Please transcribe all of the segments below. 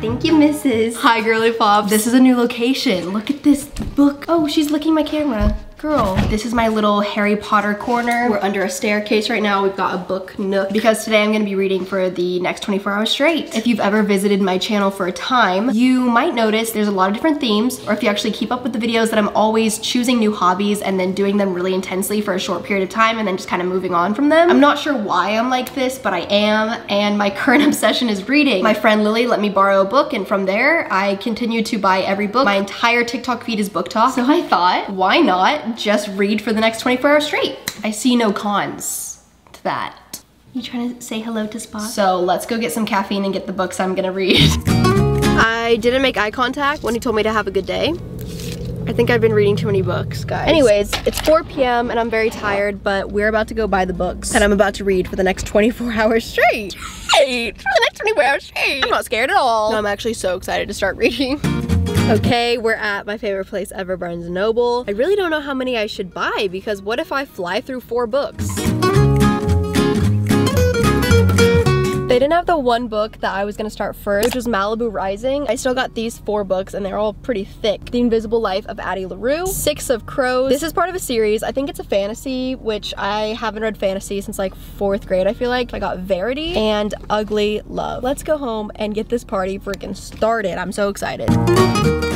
Thank you, Mrs. Hi, Girly Pops. This is a new location. Look at this book. Oh, she's licking my camera. Girl, this is my little Harry Potter corner. We're under a staircase right now. We've got a book nook because today I'm gonna be reading for the next 24 hours straight. If you've ever visited my channel for a time, you might notice there's a lot of different themes, or if you actually keep up with the videos that I'm always choosing new hobbies and then doing them really intensely for a short period of time and then just kind of moving on from them. I'm not sure why I'm like this, but I am, and my current obsession is reading. My friend Lily let me borrow a book, and from there, I continue to buy every book. My entire TikTok feed is BookTok, so I thought, why not just read for the next 24 hours straight. I see no cons to that. You trying to say hello to Spot? So let's go get some caffeine and get the books I'm gonna read. I didn't make eye contact when he told me to have a good day. I think I've been reading too many books, guys. Anyways, it's 4 p.m. and I'm very tired, but we're about to go buy the books that I'm about to read for the next 24 hours straight. Straight! For the next 24 hours straight! I'm not scared at all. No, I'm actually so excited to start reading. Okay, we're at my favorite place ever, Barnes & Noble. I really don't know how many I should buy because what if I fly through four books? They didn't have the one book that I was gonna start first, which was Malibu Rising. I still got these four books and they're all pretty thick. The Invisible Life of Addie LaRue, Six of Crows. This is part of a series. I think it's a fantasy, which I haven't read fantasy since like fourth grade, I feel like. I got Verity and Ugly Love. Let's go home and get this party freaking started. I'm so excited.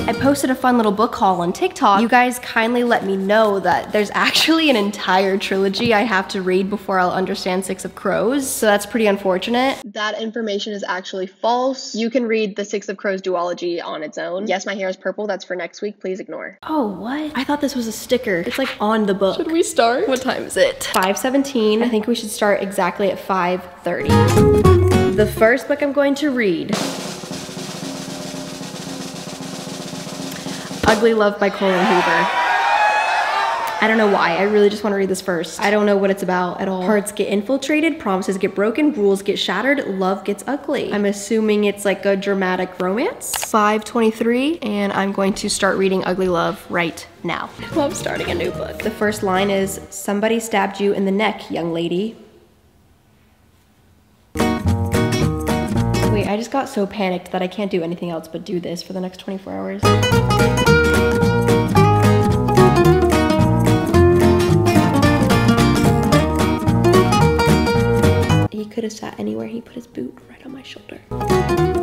I posted a fun little book haul on TikTok. You guys kindly let me know that there's actually an entire trilogy I have to read before I'll understand Six of Crows, so that's pretty unfortunate. That information is actually false. You can read the Six of Crows duology on its own. Yes, my hair is purple. That's for next week. Please ignore. Oh, what? I thought this was a sticker. It's like on the book. Should we start? What time is it? 5.17. I think we should start exactly at 5.30. The first book I'm going to read Ugly Love by Colleen Hoover. I don't know why, I really just wanna read this first. I don't know what it's about at all. Hearts get infiltrated, promises get broken, rules get shattered, love gets ugly. I'm assuming it's like a dramatic romance. 523, and I'm going to start reading Ugly Love right now. Love starting a new book. The first line is, somebody stabbed you in the neck, young lady. I just got so panicked that I can't do anything else but do this for the next 24 hours. He could have sat anywhere. He put his boot right on my shoulder.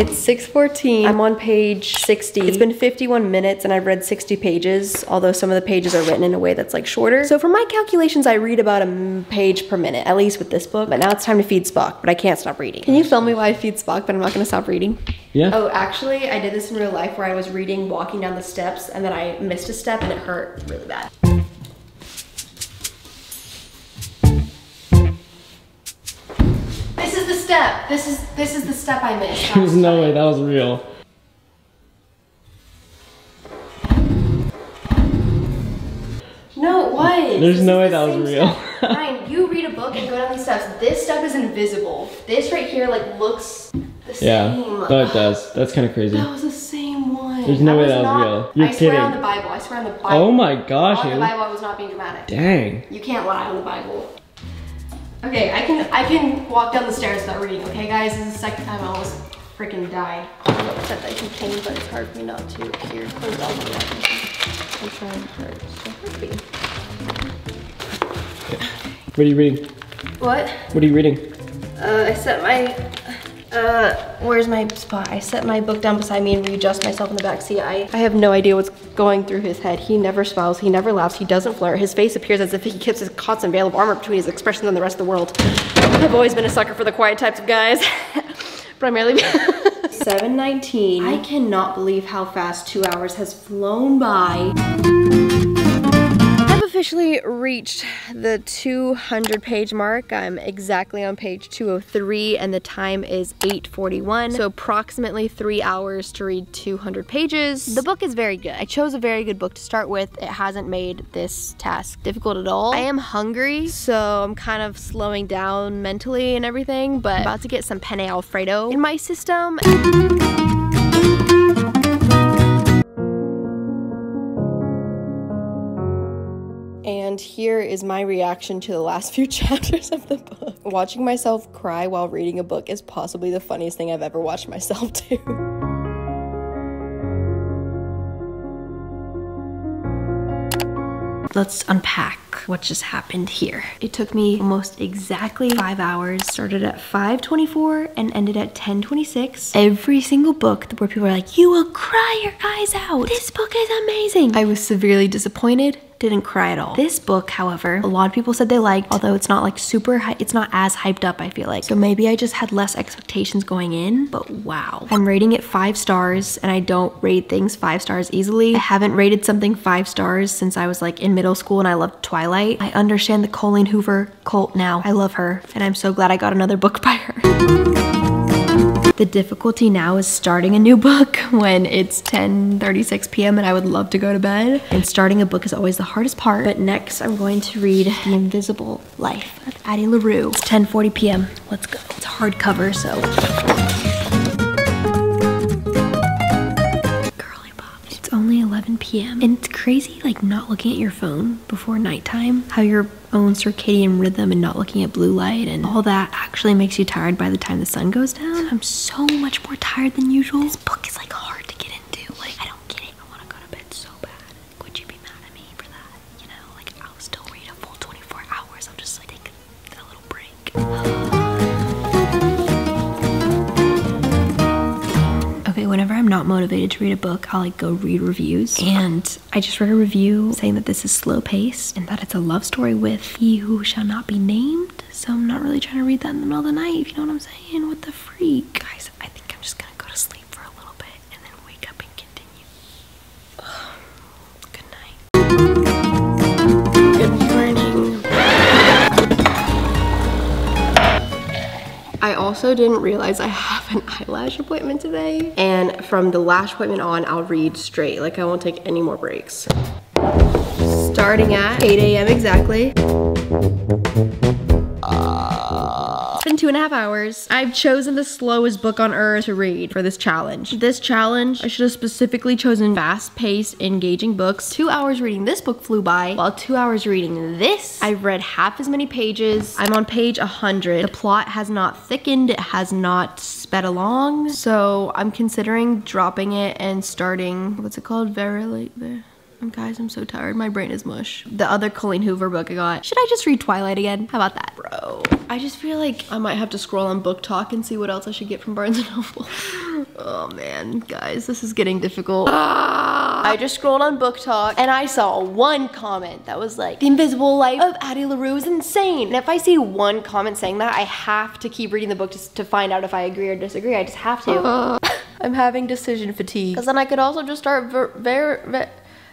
It's 6.14. I'm on page 60. It's been 51 minutes and I've read 60 pages, although some of the pages are written in a way that's like shorter. So for my calculations, I read about a page per minute, at least with this book. But now it's time to feed Spock, but I can't stop reading. Can you film me why I feed Spock, but I'm not gonna stop reading? Yeah. Oh, actually, I did this in real life where I was reading walking down the steps and then I missed a step and it hurt really bad. This is this is the step I missed. There's no way that was real. No, it was. There's This no way that was real. Ryan, you read a book and go down these steps. This step is invisible. This right here like looks the Yeah. same. No, it does. That's kind of crazy. That was the same one. There's no I way that was not- real. You're I swear kidding. on the Bible. I swear on the oh Bible. Oh my gosh, On the Bible, I was not being dramatic. Dang. You can't lie on the Bible. Okay, I can I can walk down the stairs without reading. Okay, guys, this is the second time I almost freaking died. I'm upset that I can pain, but it's hard for me not to. Here, close all the doors. I'm trying hard. So happy. What are you reading? What? What are you reading? Uh, I set my, uh, where's my spot? I set my book down beside me and readjust myself in the back seat. I, I have no idea what's going through his head. He never smiles, he never laughs, he doesn't flirt. His face appears as if he keeps his constant veil of armor between his expressions and the rest of the world. I've always been a sucker for the quiet types of guys. Primarily. 719. I cannot believe how fast two hours has flown by. Officially reached the 200 page mark. I'm exactly on page 203 and the time is 8.41. So approximately three hours to read 200 pages. The book is very good. I chose a very good book to start with. It hasn't made this task difficult at all. I am hungry, so I'm kind of slowing down mentally and everything, but I'm about to get some penne alfredo in my system. Here is my reaction to the last few chapters of the book. Watching myself cry while reading a book is possibly the funniest thing I've ever watched myself do. let's unpack what just happened here. It took me almost exactly five hours. Started at 5.24 and ended at 10.26. Every single book where people are like, you will cry your eyes out. This book is amazing. I was severely disappointed didn't cry at all. This book, however, a lot of people said they liked, although it's not like super, it's not as hyped up, I feel like. So maybe I just had less expectations going in, but wow. I'm rating it five stars and I don't rate things five stars easily. I haven't rated something five stars since I was like in middle school and I loved Twilight. I understand the Colleen Hoover cult now. I love her and I'm so glad I got another book by her. The difficulty now is starting a new book when it's 10:36 p.m. and I would love to go to bed. And starting a book is always the hardest part. But next I'm going to read The Invisible Life of Addie LaRue. It's 10:40 p.m. Let's go. It's hardcover, so 11 p.m. And it's crazy like not looking at your phone before nighttime. How your own circadian rhythm and not looking at blue light and all that actually makes you tired by the time the sun goes down. I'm so much more tired than usual. This book is like motivated to read a book, I'll like go read reviews. And I just read a review saying that this is slow paced and that it's a love story with he who shall not be named. So I'm not really trying to read that in the middle of the night, you know what I'm saying. What the freak? Guys, I think I'm just gonna go to sleep for a little bit and then wake up and continue. Good night. Good morning. I also didn't realize I an eyelash appointment today. And from the lash appointment on, I'll read straight. Like I won't take any more breaks. Starting at 8 a.m. exactly. Two and a half hours. I've chosen the slowest book on earth to read for this challenge. This challenge, I should have specifically chosen fast-paced, engaging books. Two hours reading this book flew by, while two hours reading this, I've read half as many pages. I'm on page 100. The plot has not thickened, it has not sped along, so I'm considering dropping it and starting, what's it called? Verity, Guys, I'm so tired. My brain is mush. The other Colleen Hoover book I got. Should I just read Twilight again? How about that? Bro. I just feel like I might have to scroll on BookTok and see what else I should get from Barnes & Noble. oh man, guys, this is getting difficult. Ah. I just scrolled on BookTok and I saw one comment that was like, The Invisible Life of Addie LaRue is insane. And if I see one comment saying that, I have to keep reading the book to, to find out if I agree or disagree. I just have to. Uh. I'm having decision fatigue. Because then I could also just start ver, ver, ver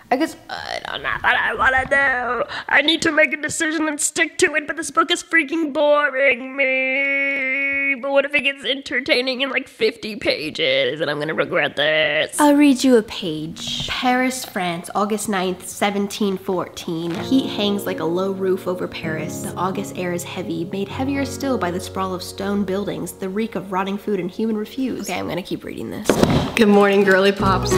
I guess uh, I don't know what I want to do. I need to make a decision and stick to it, but this book is freaking boring me. But what if it gets entertaining in like 50 pages and I'm gonna regret this? I'll read you a page. Paris, France, August 9th, 1714. Heat hangs like a low roof over Paris. The August air is heavy, made heavier still by the sprawl of stone buildings, the reek of rotting food and human refuse. Okay, I'm gonna keep reading this. Good morning, girly pops.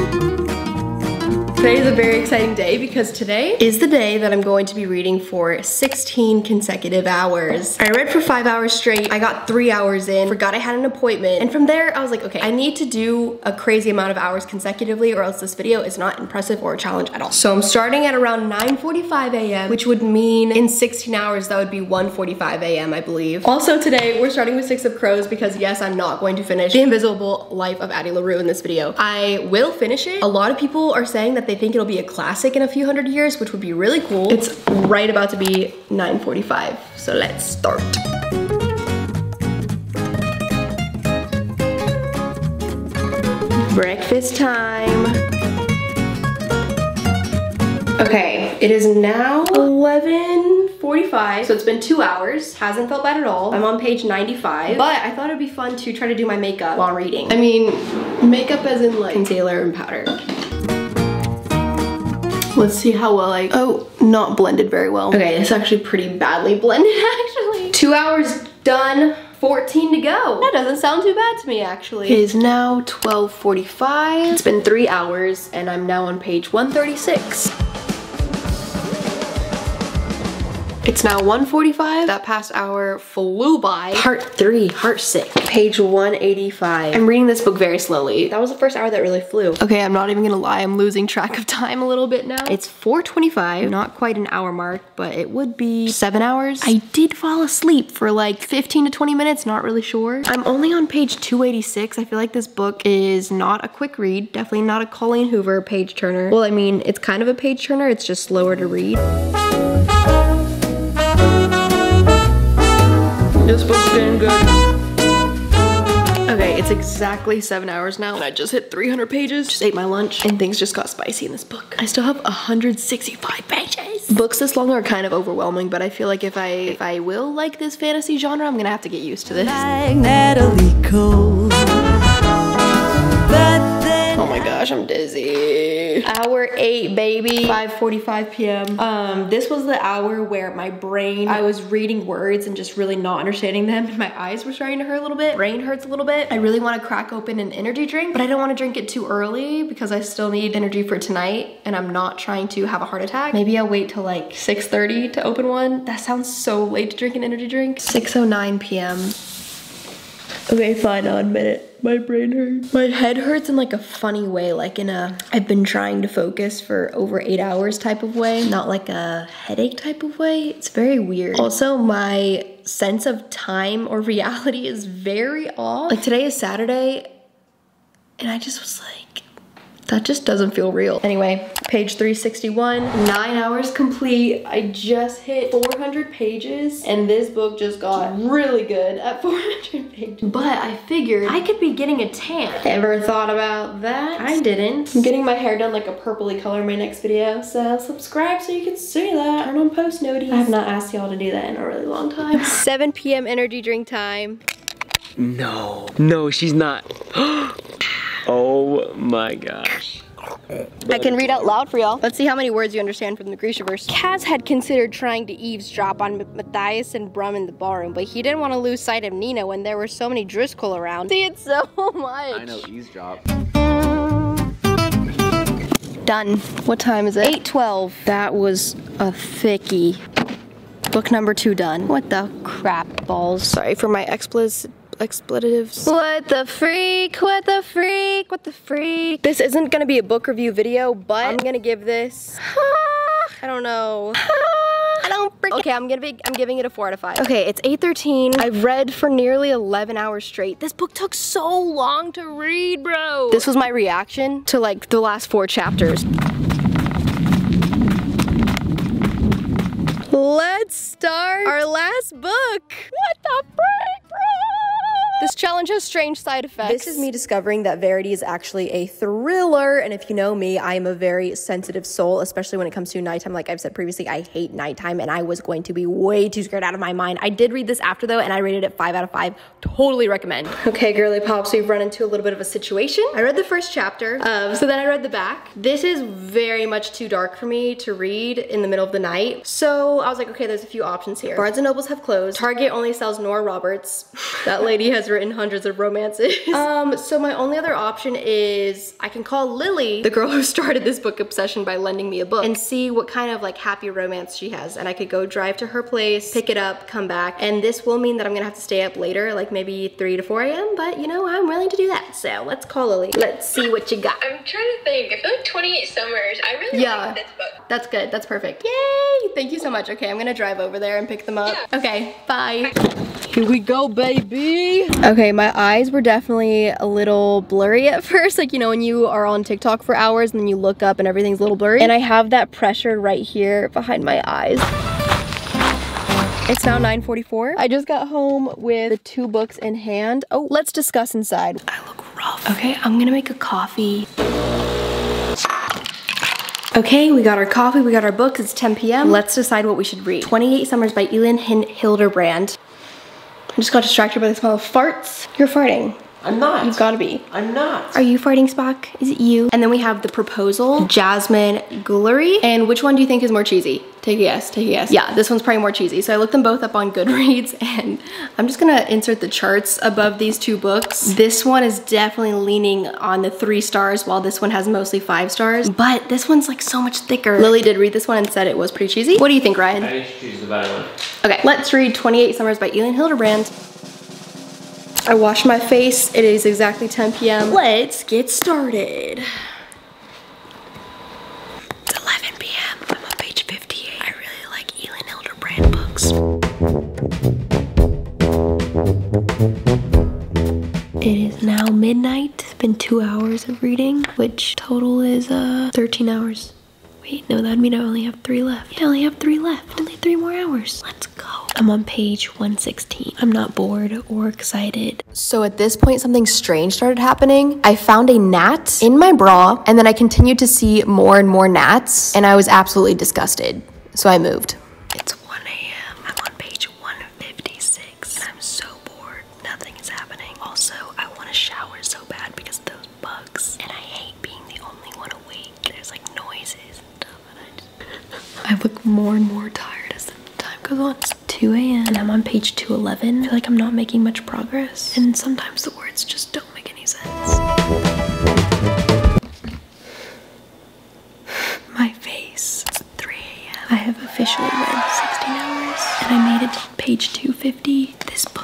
Today is a very exciting day because today is the day that I'm going to be reading for 16 consecutive hours. I read for five hours straight. I got three hours in, forgot I had an appointment. And from there, I was like, okay, I need to do a crazy amount of hours consecutively or else this video is not impressive or a challenge at all. So I'm starting at around 9.45 a.m., which would mean in 16 hours, that would be 1.45 a.m., I believe. Also today, we're starting with Six of Crows because yes, I'm not going to finish The Invisible Life of Addie LaRue in this video. I will finish it. A lot of people are saying that they think it'll be a classic in a few hundred years, which would be really cool. It's right about to be 9.45, so let's start. Breakfast time. Okay, it is now 11.45, so it's been two hours. Hasn't felt bad at all. I'm on page 95, but I thought it'd be fun to try to do my makeup while reading. I mean, makeup as in like concealer and powder. Let's see how well I, oh, not blended very well. Okay, it's actually pretty badly blended actually. Two hours done. 14 to go. That doesn't sound too bad to me actually. It is now 12.45. It's been three hours and I'm now on page 136. It's now 1.45. That past hour flew by. Part three, heart sick. Page 185. I'm reading this book very slowly. That was the first hour that really flew. Okay, I'm not even gonna lie. I'm losing track of time a little bit now. It's 4.25, not quite an hour mark, but it would be seven hours. I did fall asleep for like 15 to 20 minutes, not really sure. I'm only on page 286. I feel like this book is not a quick read. Definitely not a Colleen Hoover page turner. Well, I mean, it's kind of a page turner. It's just slower to read. This book's getting good. Okay, it's exactly seven hours now and I just hit 300 pages. Just ate my lunch and things just got spicy in this book. I still have 165 pages. Books this long are kind of overwhelming, but I feel like if I if I will like this fantasy genre, I'm gonna have to get used to this. like Natalie Cole. But then Oh my gosh, I'm dizzy. Hour eight, baby. 5.45 p.m. Um, this was the hour where my brain, I was reading words and just really not understanding them. And my eyes were starting to hurt a little bit. Brain hurts a little bit. I really want to crack open an energy drink, but I don't want to drink it too early because I still need energy for tonight and I'm not trying to have a heart attack. Maybe I'll wait till like 6.30 to open one. That sounds so late to drink an energy drink. 6.09 p.m. Okay, fine, I'll admit it. My brain hurts. My head hurts in like a funny way, like in a I've been trying to focus for over eight hours type of way, not like a headache type of way. It's very weird. Also, my sense of time or reality is very off. Like today is Saturday, and I just was like, that just doesn't feel real. Anyway, page 361, nine hours complete. I just hit 400 pages and this book just got really good at 400 pages. But I figured I could be getting a tan. Ever thought about that? I didn't. I'm getting my hair done like a purpley color in my next video. So subscribe so you can see that. Turn on post noties. I have not asked y'all to do that in a really long time. 7 p.m. energy drink time. No. No, she's not. oh my gosh. I can read out loud for y'all. Let's see how many words you understand from the Grishaverse. Kaz had considered trying to eavesdrop on Matthias and Brum in the ballroom, but he didn't want to lose sight of Nina when there were so many drüskelle around. See it so much. I know eavesdrop. Done. What time is it? 8.12. That was a thickie. Book number two done. What the crap balls. Sorry for my explicit expletives. What the freak? What the freak? What the freak? This isn't gonna be a book review video, but I'm gonna give this. I don't know. I don't freaking. Okay, I'm gonna be. I'm giving it a four out of five. Okay, it's 8:13. I've read for nearly 11 hours straight. This book took so long to read, bro. This was my reaction to like the last four chapters. Let's start our last book. What the frick, bro? This challenge has strange side effects. This is me discovering that Verity is actually a thriller, and if you know me, I am a very sensitive soul, especially when it comes to nighttime. Like I've said previously, I hate nighttime, and I was going to be way too scared out of my mind. I did read this after though, and I rated it five out of five. Totally recommend. Okay, girly pops, we've run into a little bit of a situation. I read the first chapter, um, so then I read the back. This is very much too dark for me to read in the middle of the night. So I was like, okay, there's a few options here. Barnes and Nobles have closed. Target only sells Nora Roberts. That lady has written hundreds of romances. um, so my only other option is I can call Lily, the girl who started this book obsession by lending me a book, and see what kind of like happy romance she has. And I could go drive to her place, pick it up, come back. And this will mean that I'm gonna have to stay up later, like maybe 3 to 4 a.m. But you know, I'm willing to do that. So let's call Lily. Let's see what you got. I'm trying to think. I feel like 28 Summers. I really Yeah. like this book. That's good. That's perfect. Yay! Thank you so much. Okay, I'm gonna drive over there and pick them up. Okay, bye. Here we go, baby. Okay, my eyes were definitely a little blurry at first. Like, you know, when you are on TikTok for hours and then you look up and everything's a little blurry. And I have that pressure right here behind my eyes. It's now 9.44. I just got home with the two books in hand. Oh, let's discuss inside. I look rough. Okay, I'm gonna make a coffee. Okay, we got our coffee, we got our books, it's 10 p.m. Let's decide what we should read. 28 Summers by Elin Hin Hilderbrand. I just got distracted by the smell of farts. You're farting. I'm not. You've got to be. I'm not. Are you farting, Spock? Is it you? And then we have the proposal, Jasmine Guillory. And which one do you think is more cheesy? Take a guess, take a guess. Yeah, this one's probably more cheesy. So I looked them both up on Goodreads and I'm just gonna insert the charts above these two books. This one is definitely leaning on the three stars while this one has mostly five stars. But this one's like so much thicker. Lily did read this one and said it was pretty cheesy. What do you think, Ryan? I think she choose the better one. Okay, let's read 28 Summers by Elin Hilderbrand. I washed my face. It is exactly 10 p.m. Let's get started. It's 11 p.m. I'm on page 58. I really like Elin Hilderbrand books. It is now midnight. It's been two hours of reading, which total is uh 13 hours. Wait, no, that'd mean I only have three left. Yeah, I only have three left. Only three more hours. Let's go. I'm on page 116. I'm not bored or excited. So at this point, something strange started happening. I found a gnat in my bra, and then I continued to see more and more gnats, and I was absolutely disgusted. So I moved. It's 1 a.m. I'm on page 156, and I'm so bored. Nothing is happening. Also, I want to shower so bad because of those bugs, and I hate being the only one awake. There's like noises and stuff, and I look more and more tired as the time goes on. It's 2 a.m. and I'm on page 211. I feel like I'm not making much progress, and sometimes the words just don't make any sense. My face. It's 3 a.m. I have officially read 16 hours, and I made it to page 250. This book